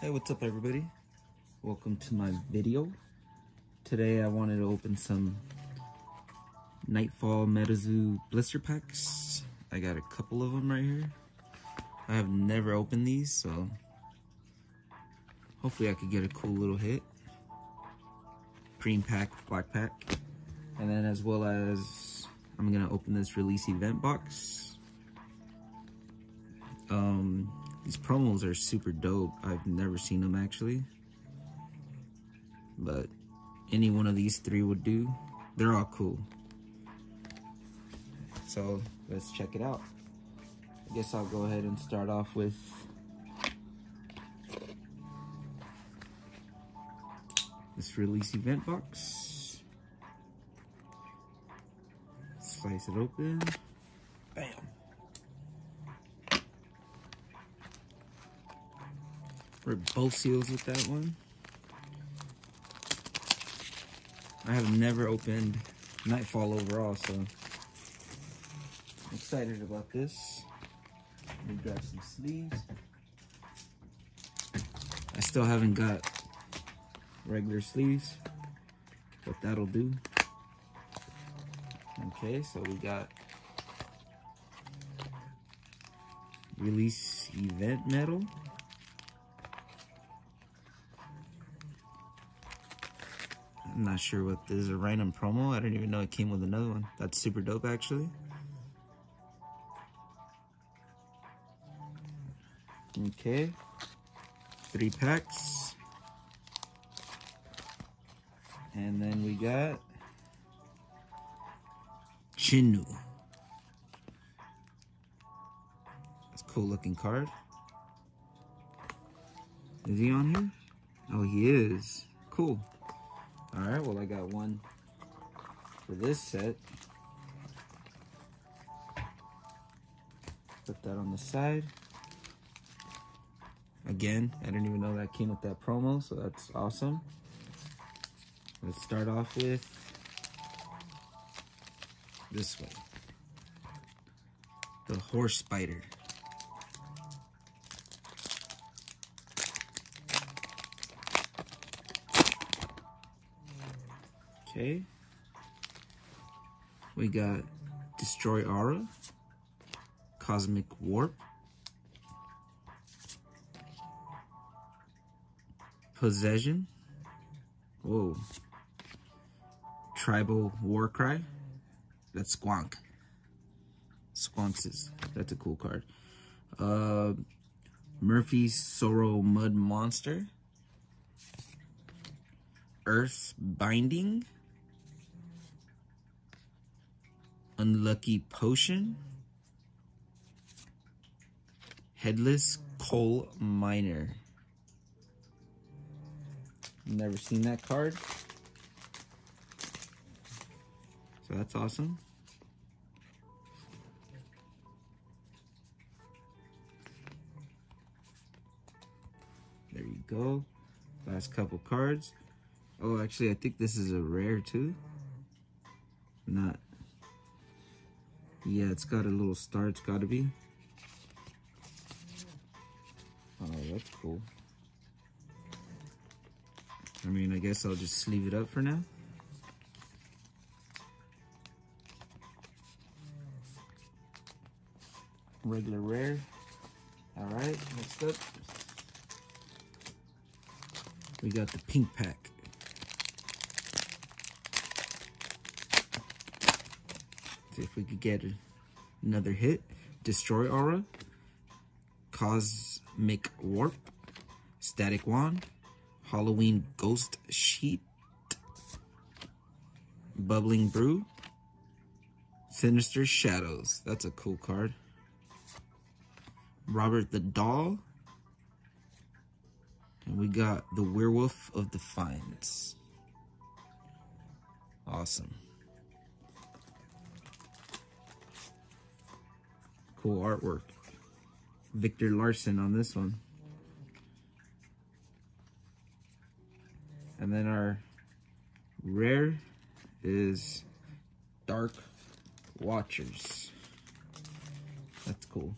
Hey, what's up everybody? Welcome to my video. Today I wanted to open some Nightfall MetaZoo blister packs. I got a couple of them right here. I have never opened these, so hopefully I could get a cool little hit. Green pack, black pack. And then as well as I'm gonna open this release event box. Um, these promos are super dope. I've never seen them actually. But any one of these three would do. They're all cool. So let's check it out. I guess I'll go ahead and start off with this release event box. Slice it open. Bam. Both seals with that one. I have never opened Nightfall overall, so I'm excited about this. Let me grab some sleeves. I still haven't got regular sleeves, but that'll do. Okay, so we got release event medal. I'm not sure what this is, a random promo. I didn't even know it came with another one. That's super dope, actually. Okay. Three packs. And then we got Chinu. That's a cool looking card. Is he on here? Oh, he is. Cool. All right, well, I got one for this set. Put that on the side. Again, I didn't even know that came with that promo, so that's awesome. Let's start off with this one. The horse spider. Okay. We got Destroy Aura, Cosmic Warp, Possession, whoa, Tribal Warcry, that's Squonk, Squonks that's a cool card. Uh, Murphy's Sorrow Mud Monster, Earth Binding, Unlucky Potion. Headless Coal Miner. Never seen that card. So that's awesome. There you go. Last couple cards. Oh, actually, I think this is a rare too. Not yeah, it's got a little star, it's gotta be. Oh, that's cool. I mean, I guess I'll just sleeve it up for now. Regular rare. All right, next up. We got the pink pack. If we could get another hit. Destroy Aura, Cosmic Warp, Static Wand, Halloween Ghost Sheet, Bubbling Brew, Sinister Shadows. That's a cool card. Robert the Doll. And we got the Werewolf of Defiance. Awesome. Cool artwork. Victor Larson on this one. And then our rare is Dark Watchers. That's cool.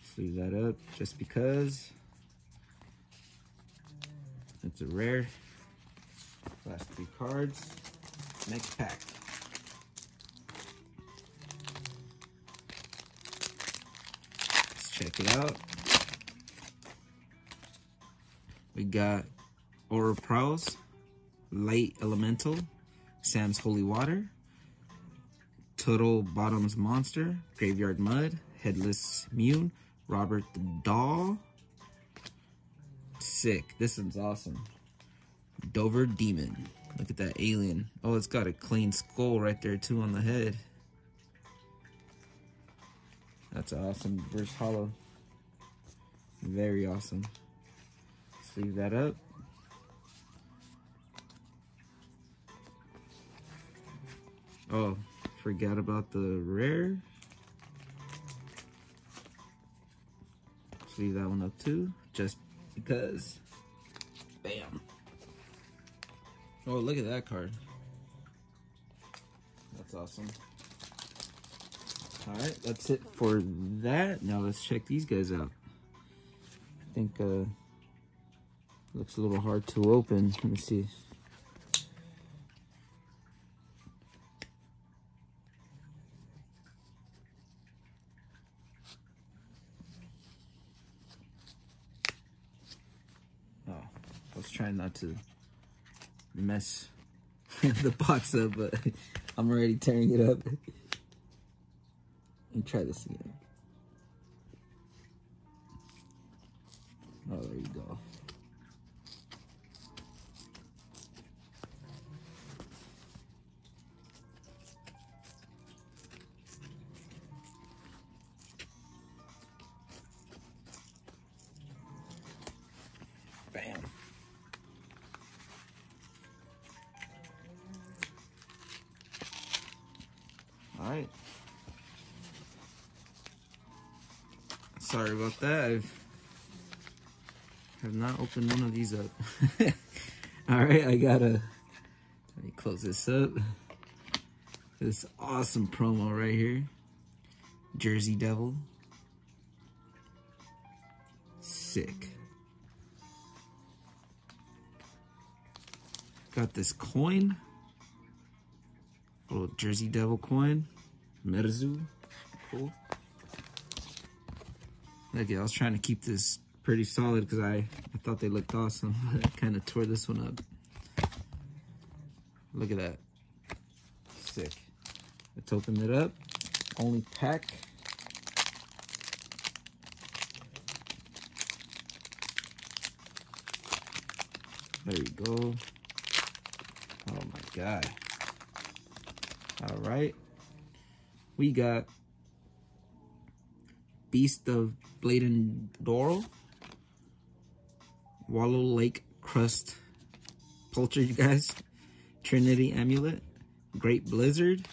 Let's leave that up just because. It's a rare. Last three cards. Next pack. Check it out. We got Aura Prowls, Light Elemental, Sam's Holy Water, Total Bottoms Monster, Graveyard Mud, Headless Mune, Robert the Doll. Sick. This one's awesome. Dover Demon. Look at that alien. Oh, it's got a clean skull right there too on the head. That's awesome. Reverse holo. Very awesome. Sleeve that up. Oh, forgot about the rare. Leave that one up too, just because. Bam. Oh, look at that card. That's awesome. All right, that's it for that. Now let's check these guys out. I think uh, looks a little hard to open. Let me see. Oh, I was trying not to mess the box up, but I'm already tearing it up. Let me try this again. Oh, there you go. Bam. All right. Sorry about that. Have not opened one of these up. All right, I gotta let me close this up. This awesome promo right here. Jersey Devil. Sick. Got this coin. Little Jersey Devil coin. Merzu. Cool. Look, I was trying to keep this pretty solid because I, I thought they looked awesome. I kind of tore this one up. Look at that. Sick. Let's open it up. Only pack. There you go. Oh my god. All right. We got Beast of Bladen Doral. Wallow Lake Crust Pulcher, you guys. Trinity Amulet. Great Blizzard.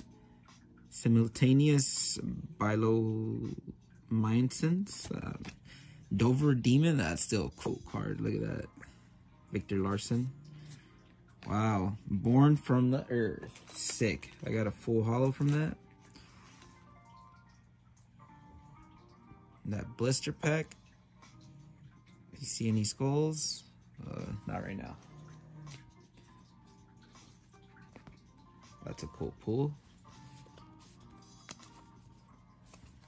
Simultaneous Bioluminescence. Uh, Dover Demon. That's still a cool card. Look at that. Victor Larson. Wow. Born from the Earth. Sick. I got a full holo from that. That blister pack. You see any skulls? Uh, not right now. That's a cool pool.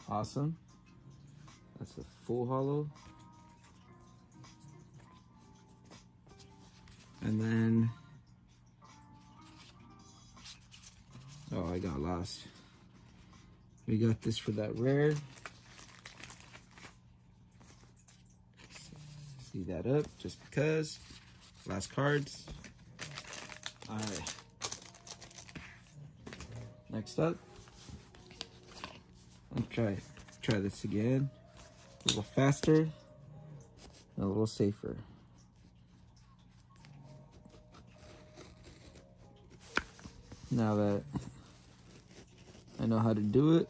Awesome. That's a full holo. And then, oh, I got lost. We got this for that rare. That up just because. Last cards. All right. Next up, let's try try this again. A little faster, a little safer. Now that I know how to do it,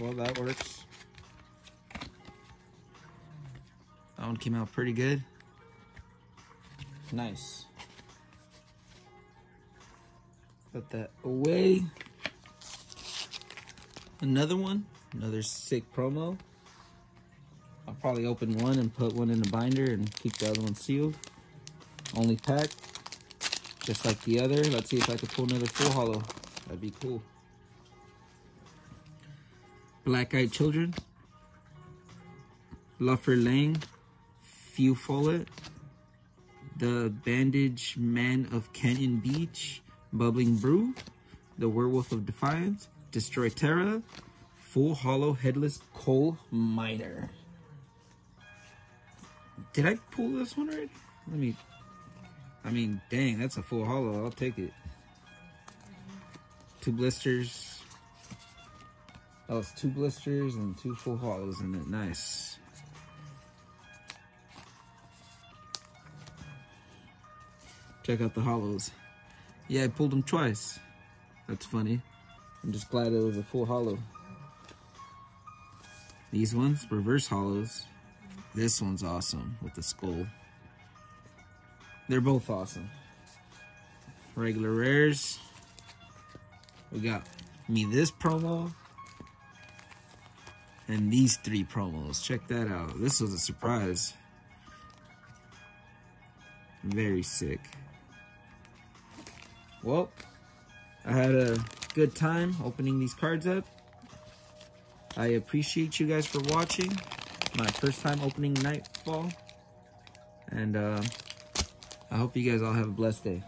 well that works. That one came out pretty good. Nice. Put that away. Another one, another sick promo. I'll probably open one and put one in the binder and keep the other one sealed. Only pack, just like the other. Let's see if I can pull another full holo. That'd be cool. Black Eyed Children. Luffer Lang. Few Follett. The Bandage Man of Cannon Beach. Bubbling Brew. The Werewolf of Defiance. Destroy Terra. Full Holo Headless Coal Miner. Did I pull this one already? Let me. I mean, dang, that's a full holo. I'll take it. Two blisters. Oh, it's two blisters and two full holos in it. Nice. Check out the holos. Yeah, I pulled them twice. That's funny. I'm just glad it was a full holo. These ones, reverse holos. This one's awesome with the skull. They're both awesome. Regular rares. We got me this promo. And these three promos. Check that out. This was a surprise. Very sick. Well, I had a good time opening these cards up. I appreciate you guys for watching my first time opening Nightfall. And uh, I hope you guys all have a blessed day.